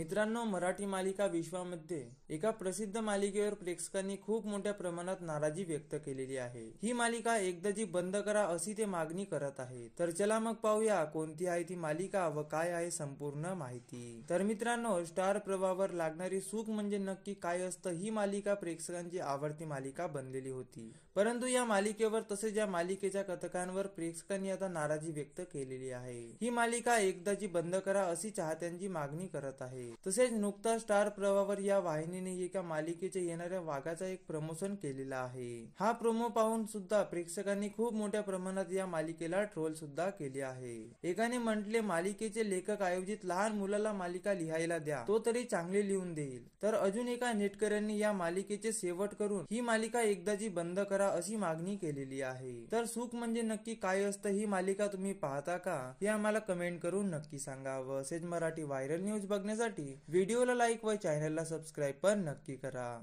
मित्रांनो मराठी मालिका विश्वामध्ये एका प्रसिद्ध मालिकेवर प्रेक्षकांनी खूप मोठ्या प्रमाणात नाराजी व्यक्त केलेली आहे. ही मालिका एकदा जी बंद करा अशी ते मागणी करत आहे. तर चला मग पाहूया कोणती आहे ती मालिका व काय आहे संपूर्ण माहिती. तर मित्रांनो स्टार प्रवाहावर लागणारी सुख म्हणजे नक्की काय असतं ही मालिका प्रेक्षकांची आवडती मालिका बनलेली होती. परंतु या मालिकेवर तसेच या मालिकेच्या कथकांवर प्रेक्षकांनी आता नाराजी व्यक्त केलेली आहे. ही मालिका एकदाची बंद करा अशी चाहत्यांची मागणी करत आहे. तसेच नुकता स्टार प्रवावर या वाहिनीने एका मालिकेच्या येणाऱ्या वाघाचा एक प्रमोशन केलेला आहे. हा प्रोमो पाहून सुद्धा प्रेक्षकांनी खूप मोठ्या प्रमाणात या मालिकेला ट्रोल सुद्धा केली आहे. एकाने म्हटले मालिकेचे लेखक आयोजित लहान मुलाला मालिका लिहायला द्या. तो तरी चांगले लिहून देईल. तर अजून एका नेटकऱ्यांनी या मालिकेचे शेवट करून ही मालिका एकदाची बंद करा अशी मागणी केलेली आहे. तर सुख म्हणजे नक्की काय असतं ही मालिका तुम्ही पाहता का? हे आम्हाला कमेंट करून नक्की सांगा व असेच मराठी व्हायरल न्यूज बघण्यासाठी व्हिडिओला लाईक व चॅनलला सबस्क्राईब पण नक्की करा.